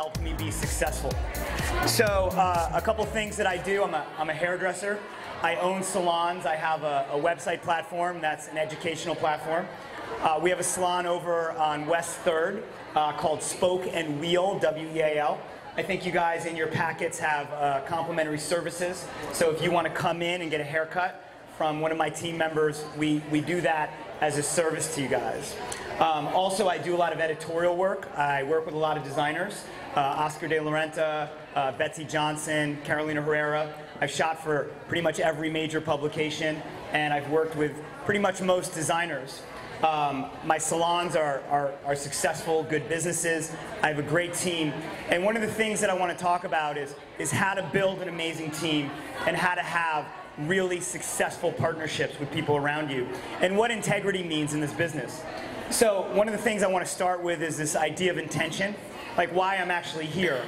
helped me be successful. So, uh, a couple things that I do I'm a, I'm a hairdresser. I own salons. I have a, a website platform that's an educational platform. Uh, we have a salon over on West 3rd uh, called Spoke and Weal, W E A L. I think you guys in your packets have uh, complimentary services. So if you want to come in and get a haircut from one of my team members, we, we do that as a service to you guys. Um, also, I do a lot of editorial work. I work with a lot of designers. Uh, Oscar de la Renta, uh, Betsey Johnson, Carolina Herrera. I've shot for pretty much every major publication, and I've worked with pretty much most designers. Um, my salons are, are, are, successful, good businesses. I have a great team. And one of the things that I want to talk about is, is how to build an amazing team and how to have really successful partnerships with people around you and what integrity means in this business. So one of the things I want to start with is this idea of intention, like why I'm actually here.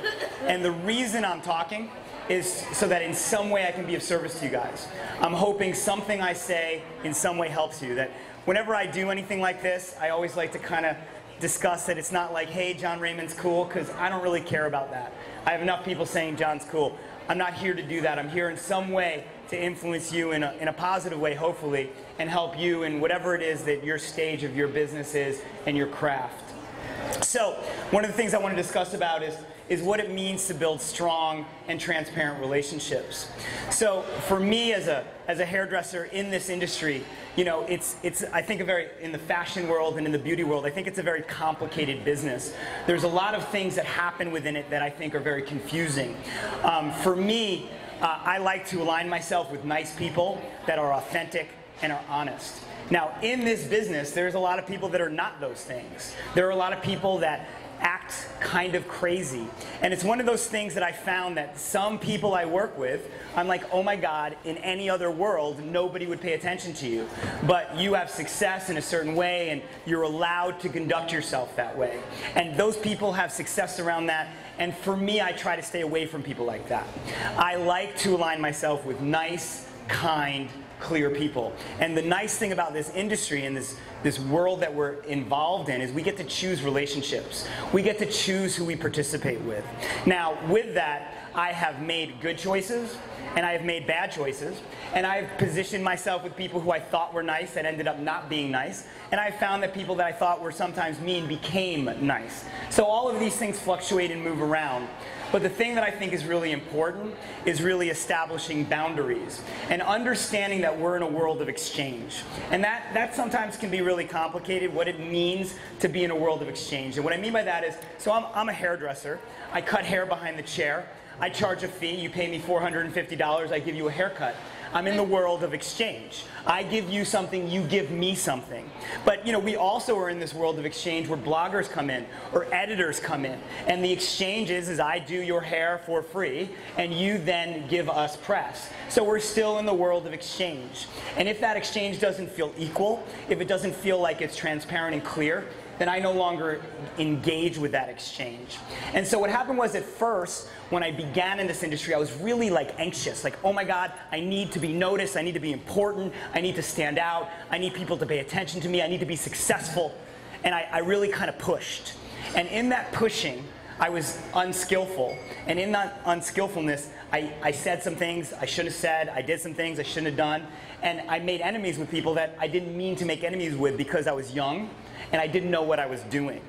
And the reason I'm talking is so that in some way I can be of service to you guys. I'm hoping something I say in some way helps you, that whenever I do anything like this, I always like to kind of discuss that it's not like, hey, Jon Reyman's cool, because I don't really care about that. I have enough people saying Jon's cool. I'm not here to do that. I'm here in some way to influence you in a, in a positive way, hopefully, and help you in whatever it is that your stage of your business is and your craft. So, one of the things I want to discuss about is is what it means to build strong and transparent relationships. So for me as a, as a hairdresser in this industry, you know, it's, it's, I think a very, in the fashion world and in the beauty world, I think it's a very complicated business. There's a lot of things that happen within it that I think are very confusing. Um, for me, uh, I like to align myself with nice people that are authentic and are honest. Now, in this business, there's a lot of people that are not those things. There are a lot of people that act kind of crazy. And it's one of those things that I found that some people I work with, I'm like, oh my God, in any other world, nobody would pay attention to you. But you have success in a certain way, and you're allowed to conduct yourself that way. And those people have success around that. And for me, I try to stay away from people like that. I like to align myself with nice, kind, clear people. And the nice thing about this industry and this, this world that we're involved in is we get to choose relationships. We get to choose who we participate with. Now, with that, I have made good choices and I have made bad choices. And I've positioned myself with people who I thought were nice that ended up not being nice. And I found that people that I thought were sometimes mean became nice. So all of these things fluctuate and move around. But the thing that I think is really important is really establishing boundaries and understanding that we're in a world of exchange. And that, that sometimes can be really complicated, what it means to be in a world of exchange. And what I mean by that is, so I'm, I'm a hairdresser. I cut hair behind the chair. I charge a fee. You pay me $450. I give you a haircut. I'm in the world of exchange. I give you something, you give me something. But you know, we also are in this world of exchange where bloggers come in or editors come in. And the exchange is, is I do your hair for free and you then give us press. So we're still in the world of exchange. And if that exchange doesn't feel equal, if it doesn't feel like it's transparent and clear, then I no longer engage with that exchange. And so what happened was at first, when I began in this industry, I was really like anxious, like, oh my God, I need to be noticed, I need to be important, I need to stand out, I need people to pay attention to me, I need to be successful. And I, I really kind of pushed. And in that pushing, I was unskillful. And in that unskillfulness, I, I said some things I shouldn't have said, I did some things I shouldn't have done, and I made enemies with people that I didn't mean to make enemies with because I was young and I didn't know what I was doing.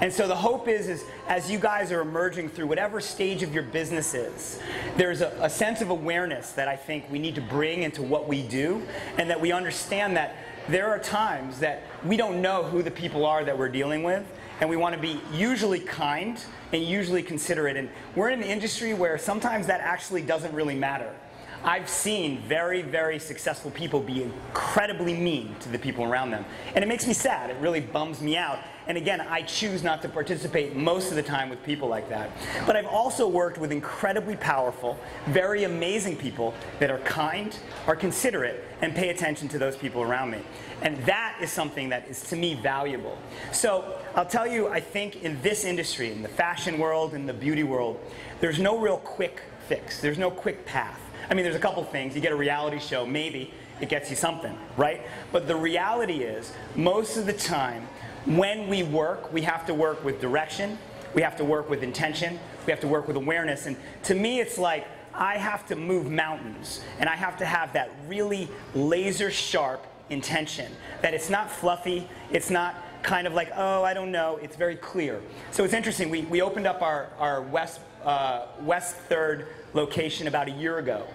And so the hope is, is as you guys are emerging through whatever stage of your business is, there's a, a, sense of awareness that I think we need to bring into what we do, and that we understand that there are times that we don't know who the people are that we're dealing with, and we want to be usually kind and usually considerate. And we're in an industry where sometimes that actually doesn't really matter. I've seen very, very successful people be incredibly mean to the people around them. And it makes me sad. It really bums me out. And again, I choose not to participate most of the time with people like that. But I've also worked with incredibly powerful, very amazing people that are kind, are considerate, and pay attention to those people around me. And that is something that is to me valuable. So I'll tell you, I think in this industry, in the fashion world, in the beauty world, there's no real quick fix. There's no quick path. I mean, there's a couple things. You get a reality show, maybe it gets you something, right? But the reality is, most of the time, when we work, we have to work with direction, we have to work with intention, we have to work with awareness. And to me, it's like I have to move mountains, and I have to have that really laser sharp intention. That it's not fluffy, it's not kind of like, oh, I don't know, it's very clear. So it's interesting, we, we opened up our, our West, uh, West 3rd location about a year ago.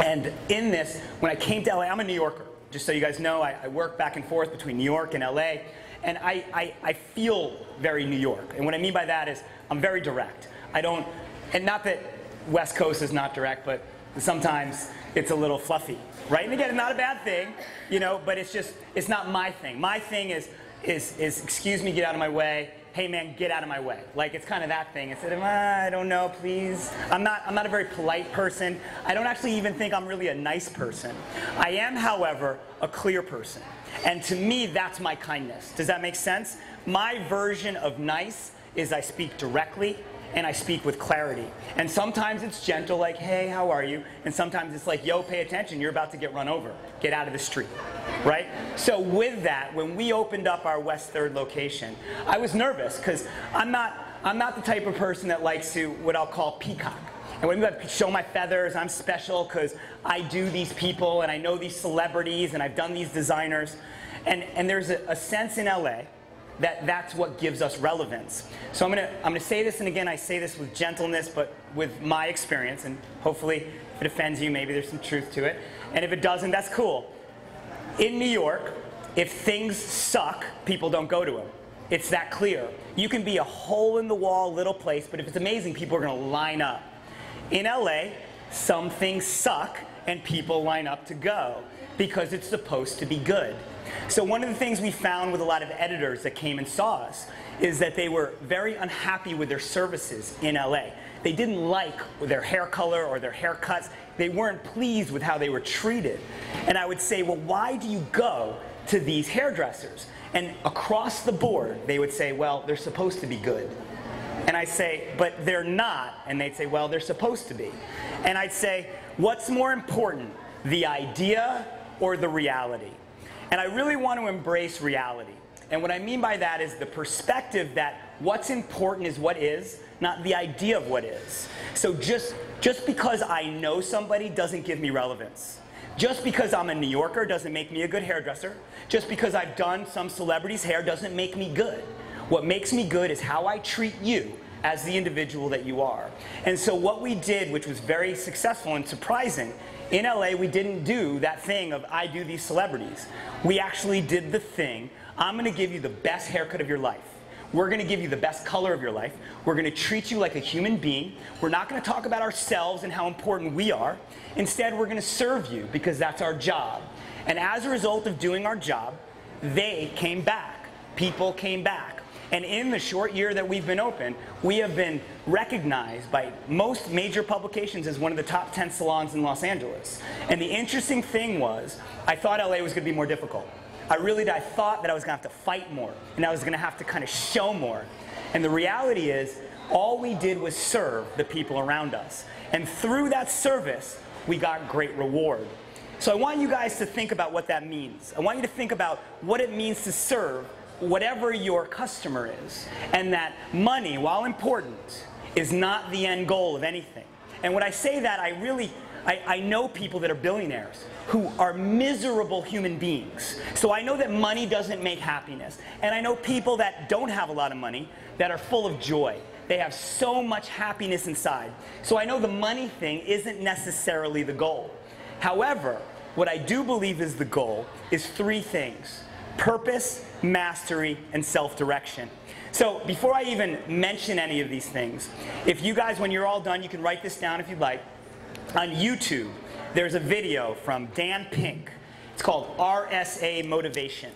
And in this, when I came to LA, I'm a New Yorker. Just so you guys know, I, I work back and forth between New York and LA. And I, I, I feel very New York. And what I mean by that is I'm very direct. I don't, and not that West Coast is not direct, but sometimes it's a little fluffy, right? And again, not a bad thing, you know, but it's just, it's not my thing. My thing is, is, is excuse me, get out of my way. Hey man, get out of my way. Like it's kind of that thing. Instead of, ah, I don't know, please. I'm not, I'm not a very polite person. I don't actually even think I'm really a nice person. I am, however, a clear person. And to me, that's my kindness. Does that make sense? My version of nice is I speak directly and I speak with clarity. And sometimes it's gentle, like, hey, how are you? And sometimes it's like, yo, pay attention, you're about to get run over. Get out of the street, right? So with that, when we opened up our West 3rd location, I was nervous because I'm not, I'm not the type of person that likes to, what I'll call peacock. And when I show my feathers, I'm special because I do these people and I know these celebrities and I've done these designers. And, and there's a, a sense in LA that that's what gives us relevance. So I'm gonna, I'm gonna say this, and again, I say this with gentleness, but with my experience, and hopefully if it offends you, maybe there's some truth to it. And if it doesn't, that's cool. In New York, if things suck, people don't go to them. It's that clear. You can be a hole in the wall little place, but if it's amazing, people are gonna line up. In LA, some things suck, and people line up to go because it's supposed to be good. So one of the things we found with a lot of editors that came and saw us is that they were very unhappy with their services in LA. They didn't like their hair color or their haircuts. They weren't pleased with how they were treated. And I would say, well, why do you go to these hairdressers? And across the board, they would say, well, they're supposed to be good. And I say, but they're not. And they'd say, well, they're supposed to be. And I'd say, what's more important, the idea or the reality? And I really want to embrace reality. And what I mean by that is the perspective that what's important is what is, not the idea of what is. So just, just because I know somebody doesn't give me relevance. Just because I'm a New Yorker doesn't make me a good hairdresser. Just because I've done some celebrity's hair doesn't make me good. What makes me good is how I treat you as the individual that you are. And so what we did, which was very successful and surprising, in LA, we didn't do that thing of I do these celebrities. We actually did the thing I'm going to give you the best haircut of your life. We're going to give you the best color of your life. We're going to treat you like a human being. We're not going to talk about ourselves and how important we are. Instead, we're going to serve you because that's our job. And as a result of doing our job, they came back. People came back. And in the short year that we've been open, we have been recognized by most major publications as one of the top 10 salons in Los Angeles. And the interesting thing was, I thought LA was going to be more difficult. I really. I thought that I was going to have to fight more, and I was going to have to kind of show more. And the reality is, all we did was serve the people around us. And through that service, we got great reward. So I want you guys to think about what that means. I want you to think about what it means to serve whatever your customer is. And that money, while important, is not the end goal of anything. And when I say that, I really, I, I, know people that are billionaires who are miserable human beings. So I know that money doesn't make happiness. And I know people that don't have a lot of money that are full of joy. They have so much happiness inside. So I know the money thing isn't necessarily the goal. However, what I do believe is the goal is three things purpose, mastery, and self-direction. So before I even mention any of these things, if you guys, when you're all done, you can write this down if you'd like. On YouTube, there's a video from Dan Pink. It's called RSA Motivation.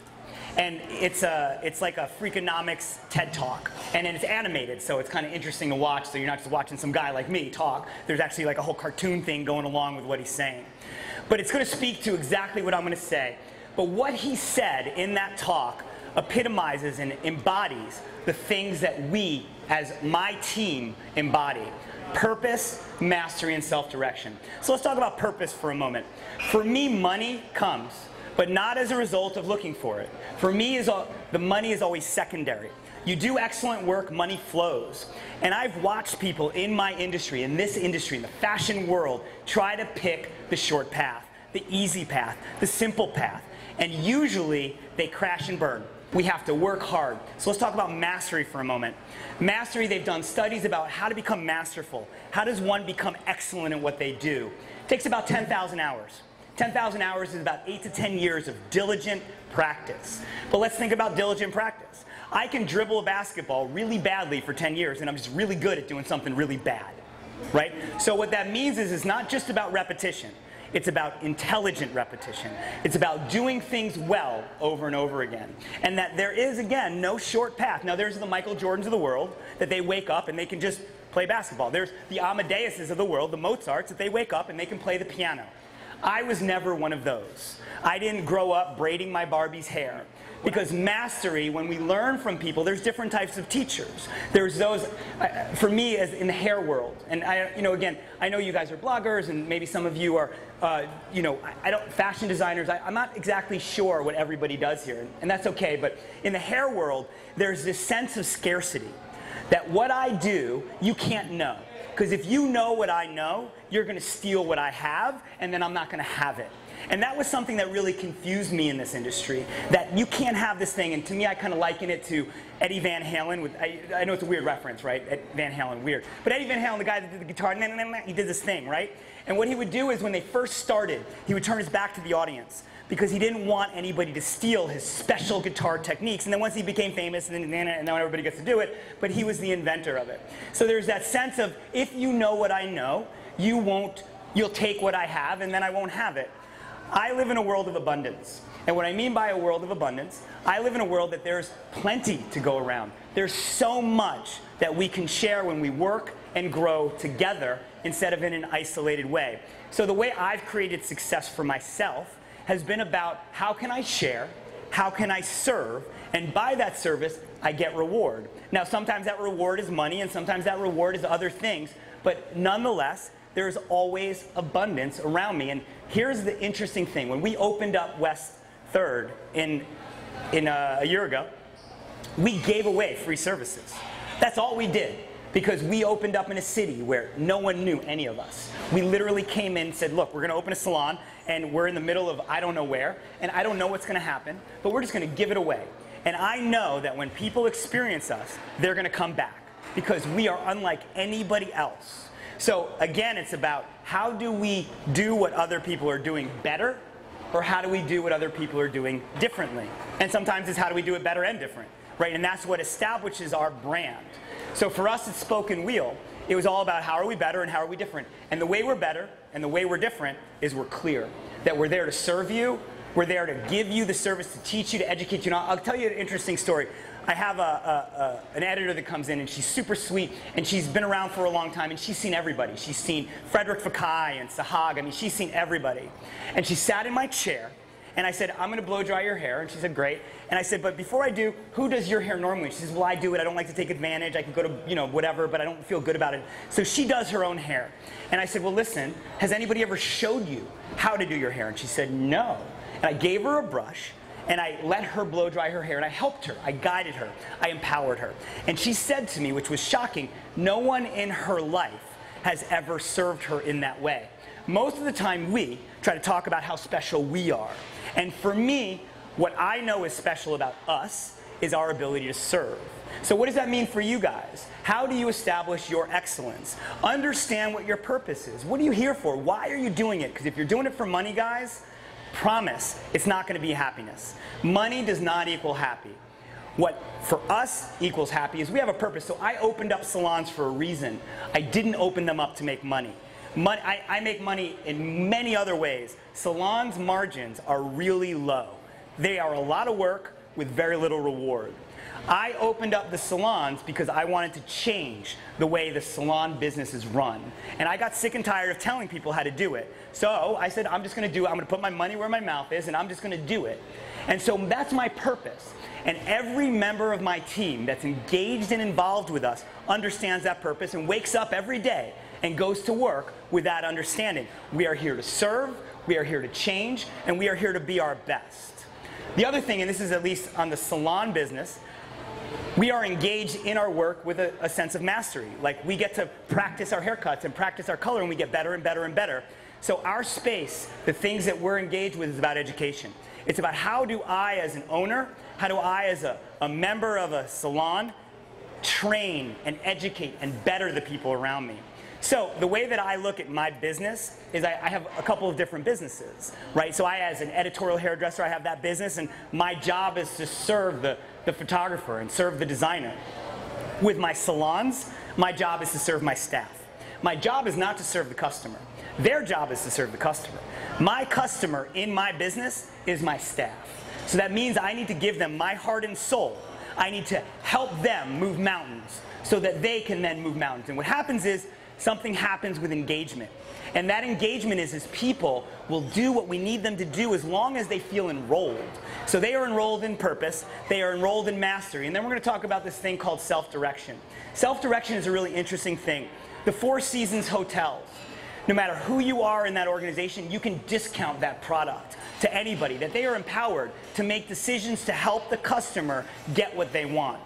And it's, a, it's like a Freakonomics TED Talk. And it's animated, so it's kind of interesting to watch. So you're not just watching some guy like me talk. There's actually like a whole cartoon thing going along with what he's saying. But it's going to speak to exactly what I'm going to say. But what he said in that talk epitomizes and embodies the things that we, as my team, embody purpose, mastery, and self direction. So let's talk about purpose for a moment. For me, money comes but not as a result of looking for it. For me, the money is always secondary. You do excellent work, money flows. And I've watched people in my industry, in this industry, in the fashion world, try to pick the short path, the easy path, the simple path. And usually they crash and burn. We have to work hard. So let's talk about mastery for a moment. Mastery, they've done studies about how to become masterful. How does one become excellent in what they do? It takes about 10,000 hours. 10,000 hours is about 8 to 10 years of diligent practice. But let's think about diligent practice. I can dribble a basketball really badly for 10 years, and I'm just really good at doing something really bad, right? So what that means is it's not just about repetition. It's about intelligent repetition. It's about doing things well over and over again. And that there is, again, no short path. Now, there's the Michael Jordans of the world that they wake up and they can just play basketball. There's the Amadeuses of the world, the Mozarts, that they wake up and they can play the piano. I was never one of those. I didn't grow up braiding my Barbie's hair. Because mastery, when we learn from people, there's different types of teachers. There's those, uh, for me, as in the hair world, and I, you know, again, I know you guys are bloggers, and maybe some of you are, uh, you know, I, don't, fashion designers. I, I'm not exactly sure what everybody does here, and, and that's okay. But in the hair world, there's this sense of scarcity, that what I do, you can't know. Because if you know what I know, you're going to steal what I have, and then I'm not going to have it. And that was something that really confused me in this industry, that you can't have this thing. And to me, I kind of liken it to Eddie Van Halen. With, I, I, know it's a weird reference, right? Ed Van Halen, weird. But Eddie Van Halen, the guy that did the guitar, he did this thing, right? And what he would do is when they first started, he would turn his back to the audience because he didn't want anybody to steal his special guitar techniques. And then once he became famous, and then, and now everybody gets to do it, but he was the inventor of it. So there's that sense of if you know what I know, you won't, you'll take what I have, and then I won't have it. I live in a world of abundance. And what I mean by a world of abundance, I live in a world that there's plenty to go around. There's so much that we can share when we work and grow together instead of in an isolated way. So the way I've created success for myself has been about how can I share, how can I serve, and by that service, I get reward. Now, sometimes that reward is money, and sometimes that reward is other things, but nonetheless, there's always abundance around me. And here's the interesting thing. When we opened up West 3rd in, in uh, a year ago, we gave away free services. That's all we did because we opened up in a city where no one knew any of us. We literally came in and said, look, we're going to open a salon and we're in the middle of I don't know where and I don't know what's going to happen, but we're just going to give it away. And I know that when people experience us, they're going to come back because we are unlike anybody else. So again, it's about how do we do what other people are doing better or how do we do what other people are doing differently? And sometimes it's how do we do it better and different, right? And that's what establishes our brand. So for us at Spoke and Weal, it was all about how are we better and how are we different. And the way we're better and the way we're different is we're clear. That we're there to serve you, we're there to give you the service, to teach you, to educate you. And I'll, I'll tell you an interesting story. I have a, a, a, an editor that comes in and she's super sweet and she's been around for a long time and she's seen everybody. She's seen Frédéric Fekkai and Sahag. I mean, she's seen everybody. And she sat in my chair and I said, I'm going to blow dry your hair. And she said, great. And I said, but before I do, who does your hair normally? She says, well, I do it. I don't like to take advantage. I can go to, you know, whatever, but I don't feel good about it. So she does her own hair. And I said, well, listen, has anybody ever showed you how to do your hair? And she said, no. And I gave her a brush and I let her blow dry her hair and I helped her. I guided her. I empowered her. And she said to me, which was shocking, no one in her life has ever served her in that way. Most of the time, we try to talk about how special we are. And for me, what I know is special about us is our ability to serve. So, what does that mean for you guys? How do you establish your excellence? Understand what your purpose is. What are you here for? Why are you doing it? Because if you're doing it for money, guys, promise it's not going to be happiness. Money does not equal happy. What for us equals happy is we have a purpose. So I opened up salons for a reason. I didn't open them up to make money. money I, I make money in many other ways. Salons' margins are really low. They are a lot of work with very little reward. I opened up the salons because I wanted to change the way the salon business is run. And I got sick and tired of telling people how to do it. So I said, I'm just going to do it. I'm going to put my money where my mouth is, and I'm just going to do it. And so that's my purpose. And every member of my team that's engaged and involved with us understands that purpose and wakes up every day and goes to work with that understanding. We are here to serve, we are here to change, and we are here to be our best. The other thing, and this is at least on the salon business, we are engaged in our work with a, a, sense of mastery. Like we get to practice our haircuts and practice our color, and we get better and better and better. So our space, the things that we're engaged with, is about education. It's about how do I, as an owner, how do I, as a, a member of a salon, train and educate and better the people around me. So the way that I look at my business is I, I, have a couple of different businesses, right? So I, as an editorial hairdresser, I have that business, and my job is to serve the, the photographer and serve the designer. With my salons, my job is to serve my staff. My job is not to serve the customer. Their job is to serve the customer. My customer in my business is my staff. So that means I need to give them my heart and soul. I need to help them move mountains so that they can then move mountains. And what happens is something happens with engagement. And that engagement is as people will do what we need them to do as long as they feel enrolled. So they are enrolled in purpose, they are enrolled in mastery. And then we're going to talk about this thing called self direction. Self direction is a really interesting thing. The Four Seasons hotels, no matter who you are in that organization, you can discount that product to anybody, that they are empowered to make decisions to help the customer get what they want.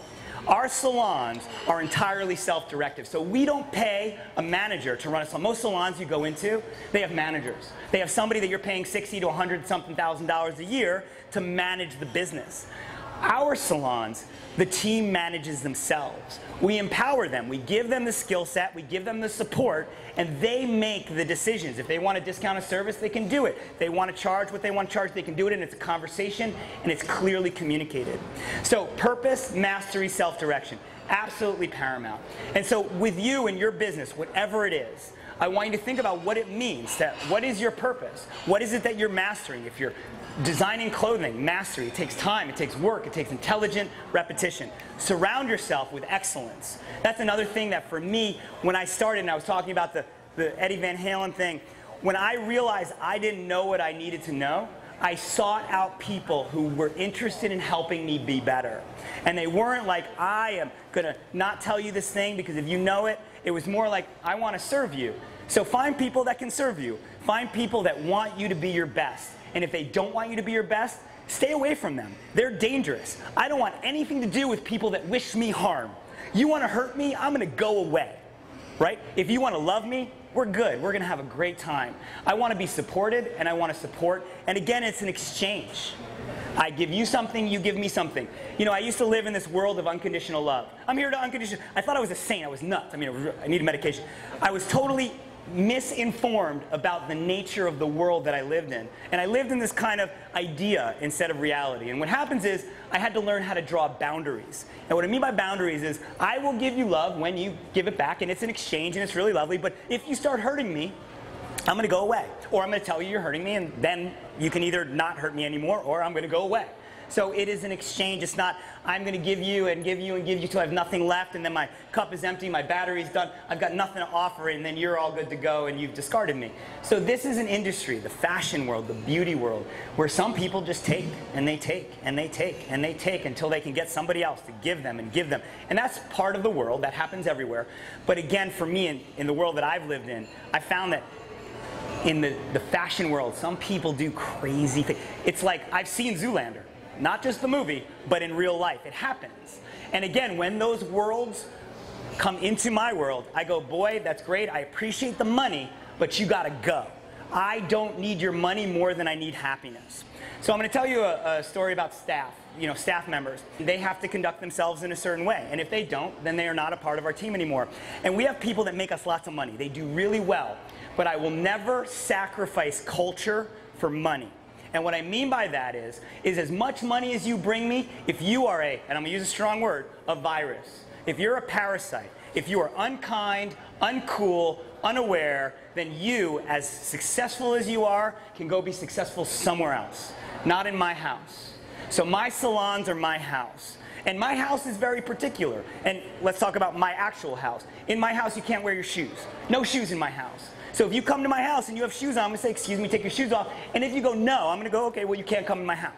Our salons are entirely self-directive. So we don't pay a manager to run a salon. Most salons you go into, they have managers. They have somebody that you're paying 60 to 100 something thousand dollars a year to manage the business. Our salons, the team manages themselves. We empower them. We give them the skill set, we give them the support, and they make the decisions. If they want to discount a service, they can do it. If they want to charge what they want to charge, they can do it, and it's a conversation and it's clearly communicated. So, purpose, mastery, self direction. Absolutely paramount. And so, with you and your business, whatever it is, I want you to think about what it means. That what is your purpose? What is it that you're mastering? If you're designing clothing, mastery, it takes time, it takes work, it takes intelligent repetition. Surround yourself with excellence. That's another thing that for me, when I started and I was talking about the, the Eddie Van Halen thing, when I realized I didn't know what I needed to know, I sought out people who were interested in helping me be better. And they weren't like, I am going to not tell you this thing because if you know it, it was more like, I want to serve you. So find people that can serve you. Find people that want you to be your best. And if they don't want you to be your best, stay away from them. They're dangerous. I don't want anything to do with people that wish me harm. You want to hurt me? I'm going to go away. Right? If you want to love me, we're good. We're going to have a great time. I want to be supported and I want to support. And again, it's an exchange. I give you something, you give me something. You know, I used to live in this world of unconditional love. I'm here to unconditional. I thought I was a saint. I was nuts. I mean, I needed medication. I was totally misinformed about the nature of the world that I lived in. And I lived in this kind of idea instead of reality. And what happens is I had to learn how to draw boundaries. And what I mean by boundaries is I will give you love when you give it back, and it's an exchange and it's really lovely. But if you start hurting me, I'm going to go away. Or I'm going to tell you you're hurting me, and then you can either not hurt me anymore, or I'm going to go away. So it is an exchange. It's not, I'm going to give you and give you and give you till I have nothing left, and then my cup is empty, my battery's done, I've got nothing to offer, and then you're all good to go and you've discarded me. So this is an industry, the fashion world, the beauty world, where some people just take and they take and they take and they take until they can get somebody else to give them and give them. And that's part of the world. That happens everywhere. But again, for me, in, in the world that I've lived in, I found that in the, the fashion world, some people do crazy things. It's like I've seen Zoolander. Not just the movie, but in real life. It happens. And again, when those worlds come into my world, I go, boy, that's great. I appreciate the money, but you got to go. I don't need your money more than I need happiness. So I'm going to tell you a, a, story about staff, you know, staff members. They have to conduct themselves in a certain way. And if they don't, then they are not a part of our team anymore. And we have people that make us lots of money. They do really well. But I will never sacrifice culture for money. And what I mean by that is, is as much money as you bring me, if you are a, and I'm gonna use a strong word, a virus, if you're a parasite, if you are unkind, uncool, unaware, then you, as successful as you are, can go be successful somewhere else, not in my house. So my salons are my house. And my house is very particular. And let's talk about my actual house. In my house, you can't wear your shoes. No shoes in my house. So if you come to my house and you have shoes on, I'm going to say, excuse me, take your shoes off. And if you go, no, I'm going to go, okay, well, you can't come in my house.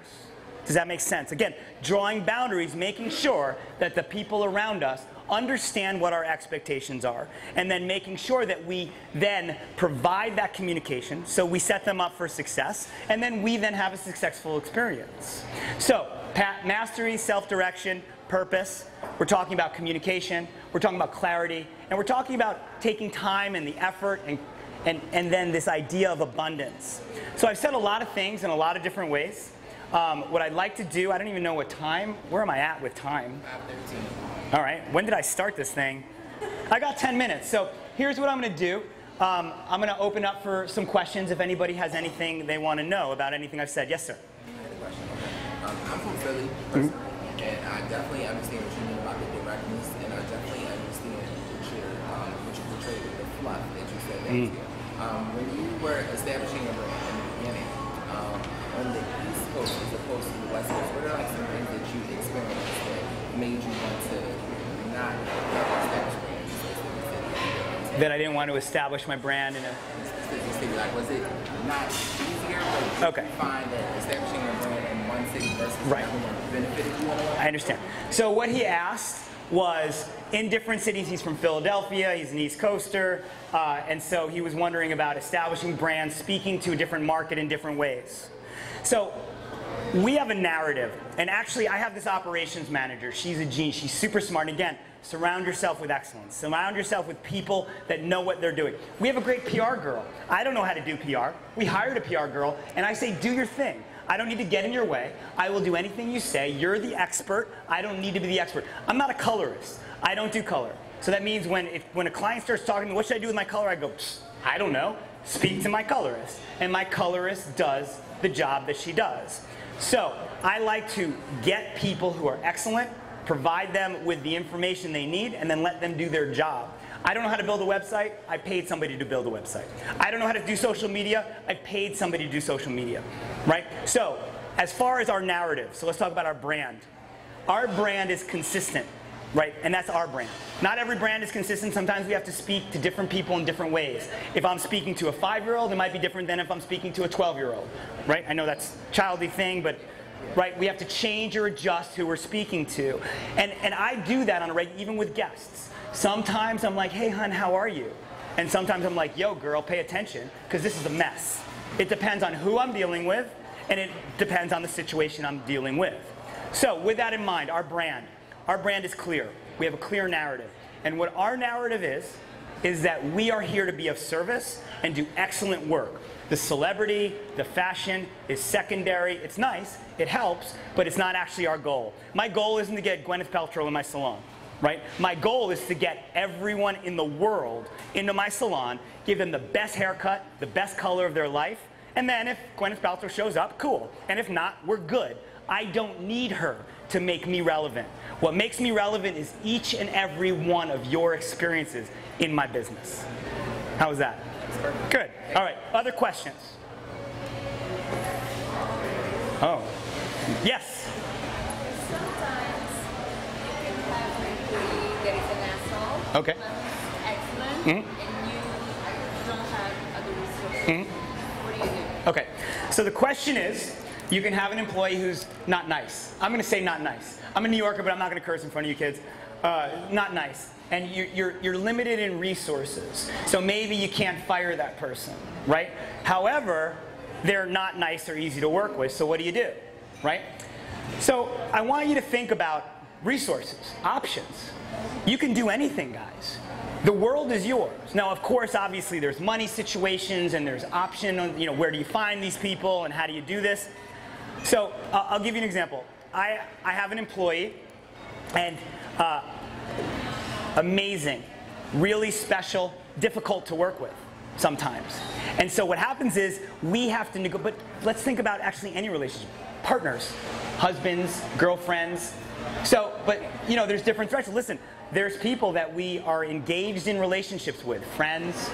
Does that make sense? Again, drawing boundaries, making sure that the people around us understand what our expectations are, and then making sure that we then provide that communication so we set them up for success, and then we then have a successful experience. So, Pat, mastery, self direction, purpose, we're talking about communication, we're talking about clarity, and we're talking about taking time and the effort and, and, and then this idea of abundance. So, I've said a lot of things in a lot of different ways. Um, what I'd like to do, I don't even know what time, where am I at with time? All right, when did I start this thing? I got 10 minutes. So here's what I'm going to do. Um, I'm going to open up for some questions if anybody has anything they want to know about anything I've said. Yes, sir. Um, I'm from Philly, personally, mm-hmm. and I definitely understand what you mean about the directness, and I definitely understand what, you um, what you portray with the fluff that you said there. Mm-hmm. Um, when you were establishing a brand in the beginning, um, on the East Coast as opposed to the West Coast, what are like some things that you experienced that made you want to that I didn't want to establish my brand in a. Like, was it not easier, but okay. find that establishing your brand in one city versus right. benefited you? I understand. So what he asked was in different cities. He's from Philadelphia. He's an East Coaster, uh, and so he was wondering about establishing brands, speaking to a different market in different ways. So we have a narrative, and actually, I have this operations manager. She's a genius. She's super smart. And again, surround yourself with excellence. Surround yourself with people that know what they're doing. We have a great PR girl. I don't know how to do PR. We hired a PR girl, and I say, do your thing. I don't need to get in your way. I will do anything you say. You're the expert. I don't need to be the expert. I'm not a colorist. I don't do color. So that means when, if, when a client starts talking to me, what should I do with my color? I go, I don't know. Speak to my colorist. And my colorist does the job that she does. So I like to get people who are excellent, provide them with the information they need, and then let them do their job. I don't know how to build a website. I paid somebody to build a website. I don't know how to do social media. I paid somebody to do social media, right? So as far as our narrative, so let's talk about our brand. Our brand is consistent, right? And that's our brand. Not every brand is consistent. Sometimes we have to speak to different people in different ways. If I'm speaking to a five-year-old, it might be different than if I'm speaking to a 12-year-old, right? I know that's a childy thing, but right? We have to change or adjust who we're speaking to. And, and I do that on a regular, even with guests. Sometimes I'm like, hey, hun, how are you? And sometimes I'm like, yo, girl, pay attention, because this is a mess. It depends on who I'm dealing with, and it depends on the situation I'm dealing with. So, with that in mind, our brand. Our brand is clear. We have a clear narrative. And what our narrative is, is that we are here to be of service and do excellent work. The celebrity, the fashion is secondary. It's nice, it helps, but it's not actually our goal. My goal isn't to get Gwyneth Paltrow in my salon, right? My goal is to get everyone in the world into my salon, give them the best haircut, the best color of their life, and then if Gwyneth Paltrow shows up, cool. And if not, we're good. I don't need her to make me relevant. What makes me relevant is each and every one of your experiences in my business. How was that? Good. All right. Other questions? Oh. Yes. Sometimes you can have an employee that is an asshole. Okay. Excellent. Mm-hmm. And you don't have other resources. Mm-hmm. What do you do? Okay. So the question is, you can have an employee who's not nice. I'm going to say not nice. I'm a New Yorker, but I'm not going to curse in front of you kids. Uh, not nice and you're, you're, you're limited in resources. So maybe you can't fire that person, right? However, they're not nice or easy to work with, so what do you do, right? So I want you to think about resources, options. You can do anything, guys. The world is yours. Now, of course, obviously, there's money situations and there's option. You know, where do you find these people and how do you do this? So uh, I'll give you an example. I I have an employee, and uh, amazing, really special, difficult to work with sometimes. And so what happens is we have to negotiate, but let's think about actually any relationship. Partners, husbands, girlfriends. So, but you know, there's different threats. Listen, there's people that we are engaged in relationships with, friends,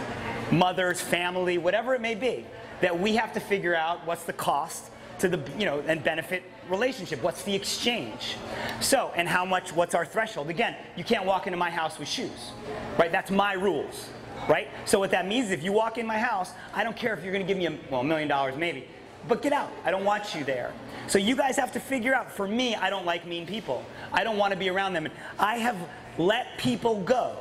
mothers, family, whatever it may be, that we have to figure out what's the cost to the, you know, and benefit relationship? What's the exchange? So, and how much, what's our threshold? Again, you can't walk into my house with shoes, right? That's my rules, right? So what that means is if you walk in my house, I don't care if you're gonna give me a, well, a million dollars maybe, but get out. I don't want you there. So you guys have to figure out. For me, I don't like mean people. I don't want to be around them. And I have let people go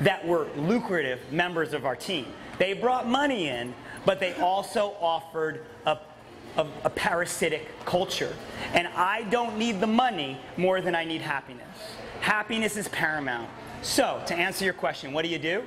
that were lucrative members of our team. They brought money in, but they also offered a, a, a parasitic culture. And I don't need the money more than I need happiness. Happiness is paramount. So, to answer your question, what do you do?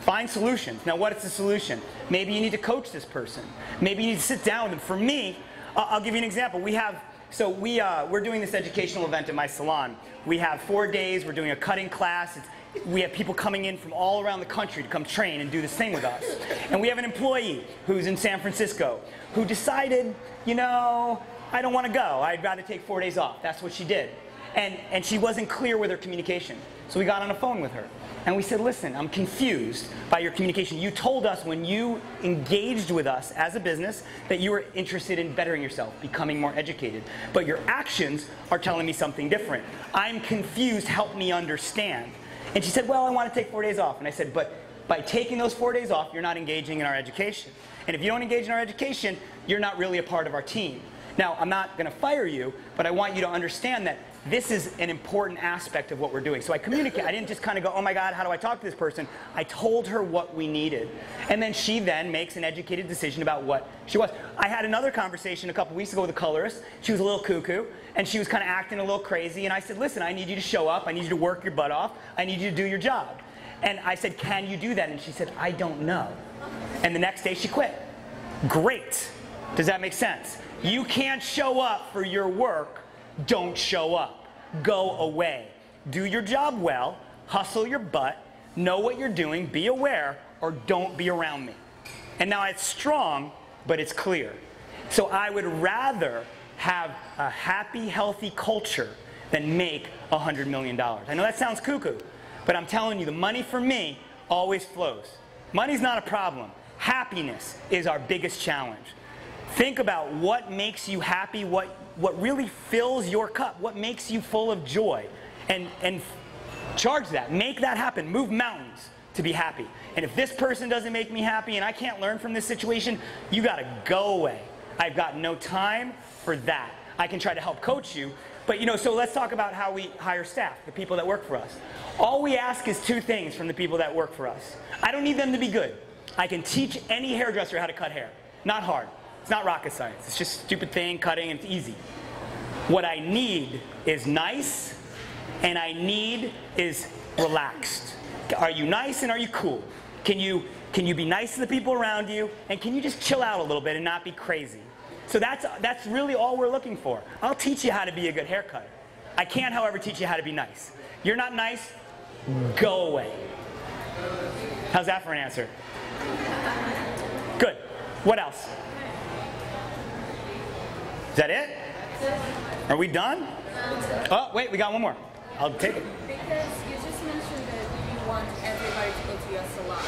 Find solutions. Now, what is the solution? Maybe you need to coach this person. Maybe you need to sit down with them. For me, I'll give you an example. We have, so we, uh, we're doing this educational event at my salon. We have four days, we're doing a cutting class. It's, we have people coming in from all around the country to come train and do this thing with us. And we have an employee who's in San Francisco who decided, you know, I don't want to go. I'd rather take four days off. That's what she did. And, and she wasn't clear with her communication. So we got on the phone with her. And we said, listen, I'm confused by your communication. You told us when you engaged with us as a business that you were interested in bettering yourself, becoming more educated. But your actions are telling me something different. I'm confused. Help me understand. And she said, well, I want to take four days off. And I said, but by taking those four days off, you're not engaging in our education. And if you don't engage in our education, you're not really a part of our team. Now, I'm not going to fire you, but I want you to understand that this is an important aspect of what we're doing. So I communicate. I didn't just kind of go, oh my God, how do I talk to this person? I told her what we needed. And then she then makes an educated decision about what she was. I had another conversation a couple weeks ago with a colorist. She was a little cuckoo, and she was kind of acting a little crazy. And I said, listen, I need you to show up. I need you to work your butt off. I need you to do your job. And I said, can you do that? And she said, I don't know. And the next day she quit. Great. Does that make sense? You can't show up for your work don't show up. Go away. Do your job well, hustle your butt, know what you're doing, be aware, or don't be around me. And now it's strong, but it's clear. So I would rather have a happy, healthy culture than make $100 million. I know that sounds cuckoo, but I'm telling you, the money for me always flows. Money's not a problem. Happiness is our biggest challenge. Think about what makes you happy, what, what really fills your cup, what makes you full of joy, and, and charge that. Make that happen. Move mountains to be happy. And if this person doesn't make me happy and I can't learn from this situation, you got to go away. I've got no time for that. I can try to help coach you, but you know, so let's talk about how we hire staff, the people that work for us. All we ask is two things from the people that work for us. I don't need them to be good. I can teach any hairdresser how to cut hair. Not hard. It's not rocket science. It's just a stupid thing, cutting, and it's easy. What I need is nice, and I need is relaxed. Are you nice and are you cool? Can you, can you be nice to the people around you, and can you just chill out a little bit and not be crazy? So that's, that's really all we're looking for. I'll teach you how to be a good haircut. I can't, however, teach you how to be nice. You're not nice, go away. How's that for an answer? Good. What else? Is that it? Are we done? Oh, wait, we got one more. I'll take it. Because you just mentioned that you want everybody to go to your salon.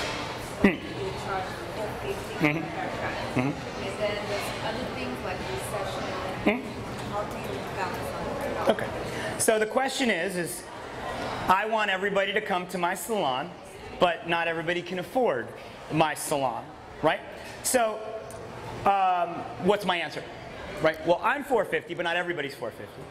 So you charge 450 Mm-hmm. per haircut. And then there's other things like recession. How do you balance on? Okay. So the question is, is I want everybody to come to my salon, but not everybody can afford my salon, right? So um, what's my answer? Right? Well, I'm 450, but not everybody's 450.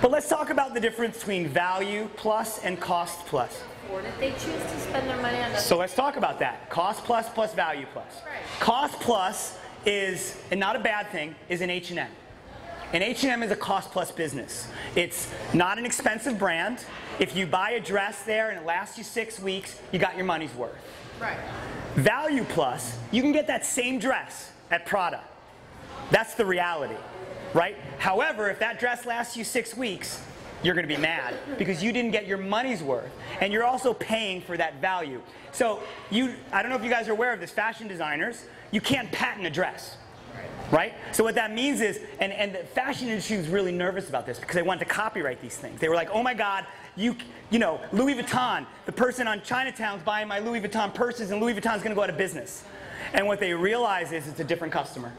But let's talk about the difference between value plus and cost plus. Or they choose to spend their money on So let's talk about that. Cost plus plus value plus. Right. Cost plus is, and not a bad thing, is an H&M. An H&M is a cost plus business. It's not an expensive brand. If you buy a dress there and it lasts you six weeks, you got your money's worth. right. Value plus, you can get that same dress at Prada. That's the reality, right? However, if that dress lasts you six weeks, you're going to be mad because you didn't get your money's worth, and you're also paying for that value. So you, I don't know if you guys are aware of this. Fashion designers, you can't patent a dress. Right? So what that means is, and, and the fashion industry was really nervous about this because they wanted to copyright these things. They were like, oh my God, you, you know, Louis Vuitton, the person on Chinatown's buying my Louis Vuitton purses and Louis Vuitton's gonna go out of business. And what they realize is it's a different customer.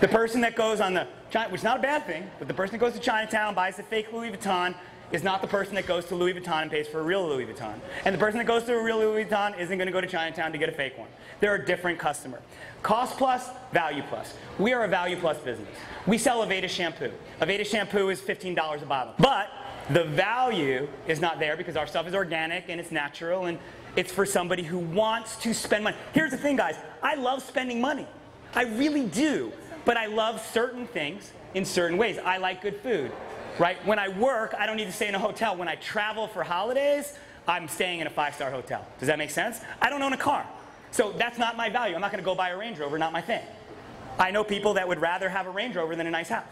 The person that goes on the, which is not a bad thing, but the person that goes to Chinatown, buys the fake Louis Vuitton, is not the person that goes to Louis Vuitton and pays for a real Louis Vuitton. And the person that goes to a real Louis Vuitton isn't going to go to Chinatown to get a fake one. They're a different customer. Cost plus, value plus. We are a value plus business. We sell Aveda shampoo. Aveda shampoo is $15 a bottle. But the value is not there because our stuff is organic and it's natural and it's for somebody who wants to spend money. Here's the thing, guys. I love spending money. I really do. But I love certain things in certain ways. I like good food, right? When I work, I don't need to stay in a hotel. When I travel for holidays, I'm staying in a five star hotel. Does that make sense? I don't own a car. So that's not my value. I'm not going to go buy a Range Rover, not my thing. I know people that would rather have a Range Rover than a nice house.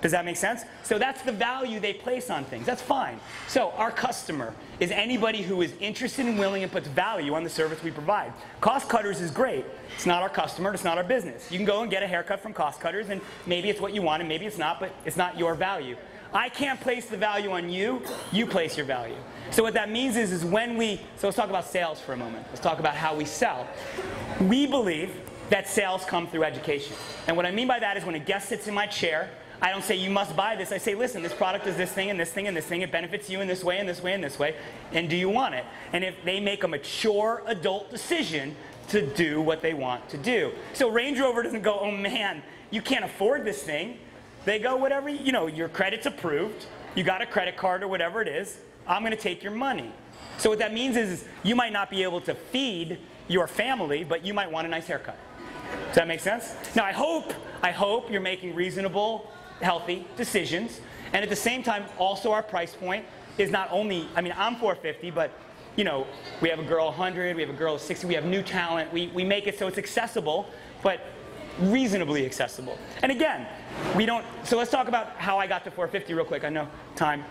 Does that make sense? So that's the value they place on things. That's fine. So our customer is anybody who is interested and willing and puts value on the service we provide. Cost Cutters is great. It's not our customer, it's not our business. You can go and get a haircut from Cost Cutters and maybe it's what you want and maybe it's not, but it's not your value. I can't place the value on you, you place your value. So what that means is, is when we, so let's talk about sales for a moment. Let's talk about how we sell. We believe that sales come through education. And what I mean by that is when a guest sits in my chair, I don't say you must buy this. I say, listen, this product is this thing and this thing and this thing. It benefits you in this way and this way and this way. And do you want it? And if they make a mature adult decision to do what they want to do. So Range Rover doesn't go, oh man, you can't afford this thing. They go, whatever, you know, your credit's approved. You got a credit card or whatever it is. I'm going to take your money. So what that means is, you might not be able to feed your family, but you might want a nice haircut. Does that make sense? Now I hope, I hope you're making reasonable healthy decisions. And at the same time, also our price point is not only, I mean, I'm 450, but you know, we have a girl 100, we have a girl 60, we have new talent. We, we make it so it's accessible, but reasonably accessible. And again, we don't, so let's talk about how I got to 450 real quick. I know time.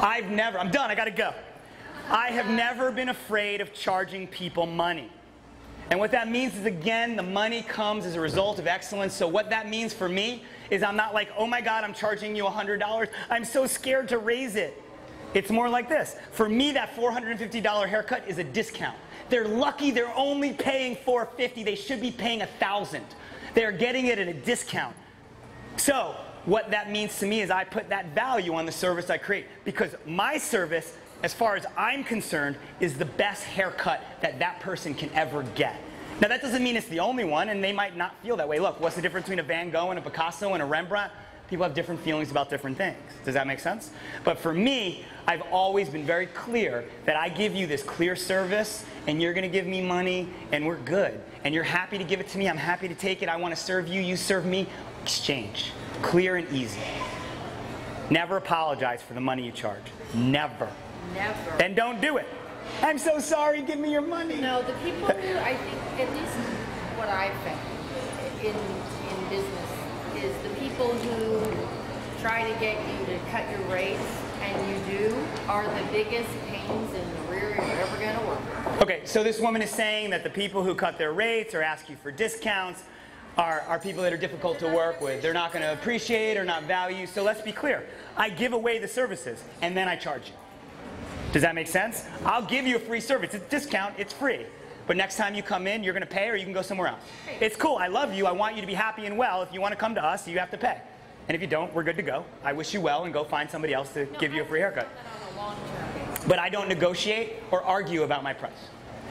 I've never, I'm done, I gotta go. I have never been afraid of charging people money. And what that means is, again, the money comes as a result of excellence. So what that means for me is I'm not like, oh my God, I'm charging you $100. I'm so scared to raise it. It's more like this. For me, that $450 haircut is a discount. They're lucky they're only paying 450. They should be paying 1000. They're getting it at a discount. So, what that means to me is I put that value on the service I create because my service, as far as I'm concerned, is the best haircut that that person can ever get. Now, that doesn't mean it's the only one, and they might not feel that way. Look, what's the difference between a Van Gogh and a Picasso and a Rembrandt? People have different feelings about different things. Does that make sense? But for me, I've always been very clear that I give you this clear service, and you're going to give me money, and we're good. And you're happy to give it to me. I'm happy to take it. I want to serve you. You serve me. Exchange. Clear and easy. Never apologize for the money you charge. Never. Never. And don't do it. I'm so sorry, give me your money. No, the people who I think, at least what I found in in business, is the people who try to get you to cut your rates and you do are the biggest pains in the rear you're ever going to work. with. Okay, so this woman is saying that the people who cut their rates or ask you for discounts are, are people that are difficult to work with. They're not going to appreciate or not value. So let's be clear. I give away the services and then I charge you. Does that make sense? I'll give you a free service. It's a discount, it's free. But next time you come in, you're going to pay or you can go somewhere else. It's cool. I love you. I want you to be happy and well. If you want to come to us, you have to pay. And if you don't, we're good to go. I wish you well and go find somebody else to give you a free haircut. On a long-term basis. But I don't negotiate or argue about my price.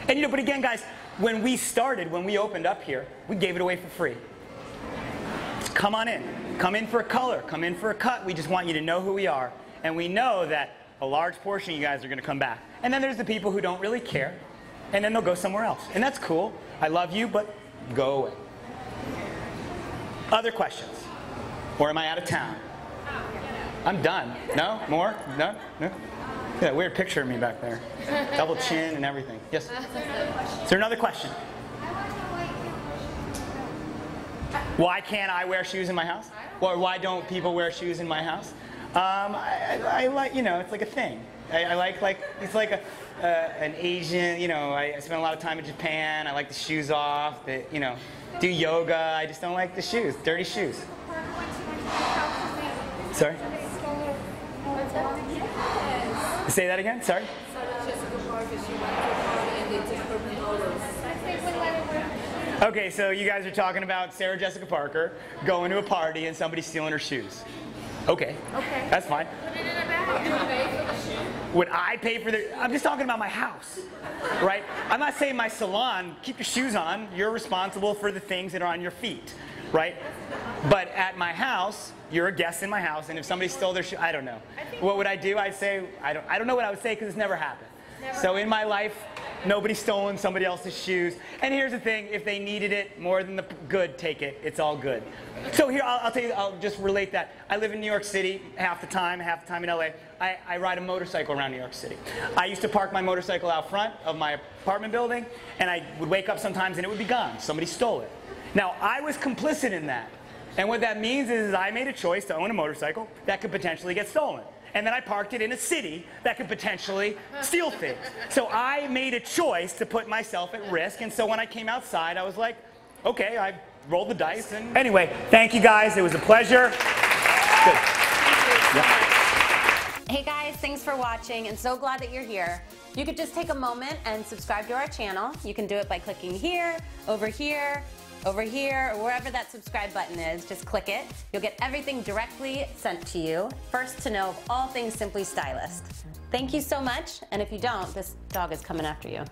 And you know, but again, guys, when we started, when we opened up here, we gave it away for free. Come on in. Come in for a color. Come in for a cut. We just want you to know who we are. And we know that a large portion of you guys are going to come back. And then there's the people who don't really care. And then they'll go somewhere else. And that's cool. I love you, but go away. Other questions? Or am I out of town? I'm done. No? More? No? No? Yeah, weird picture of me back there. Double chin and everything. Yes? Is there another question? Why can't I wear shoes in my house? Or why don't people wear shoes in my house? Um, I, I, I like, you know, it's like a thing. I, I like, like, it's like a, uh, an Asian, you know, I, I spend a lot of time in Japan. I like the shoes off, the, you know, do yoga. I just don't like the shoes, dirty shoes. Sorry? Say that again? Sorry? Okay, so you guys are talking about Sarah Jessica Parker going to a party and somebody stealing her shoes. Okay. Okay. That's fine. Put it in a bag. Would I pay for the? I'm just talking about my house, right? I'm not saying my salon. Keep your shoes on. You're responsible for the things that are on your feet, right? But at my house, you're a guest in my house, and if somebody stole their shoe, I don't know. What would I do? I'd say I don't. I don't know what I would say because it's never happened. Never So in my life, nobody's stolen somebody else's shoes. And here's the thing: if they needed it more than the good, take it. It's all good. So here, I'll, I'll tell you. I'll just relate that. I live in New York City half the time, half the time in LA. I, I ride a motorcycle around New York City. I used to park my motorcycle out front of my apartment building, and I would wake up sometimes and it would be gone. Somebody stole it. Now I was complicit in that. And what that means is, I made a choice to own a motorcycle that could potentially get stolen. And then I parked it in a city that could potentially steal things. So I made a choice to put myself at risk. And so when I came outside, I was like, okay, I rolled the dice. And anyway, thank you guys. It was a pleasure. Good. Hey guys, thanks for watching and so glad that you're here. You could just take a moment and subscribe to our channel. You can do it by clicking here, over here, over here, or wherever that subscribe button is. Just click it. You'll get everything directly sent to you. First to know of all things Simply Stylist. Thank you so much, and if you don't, this dog is coming after you.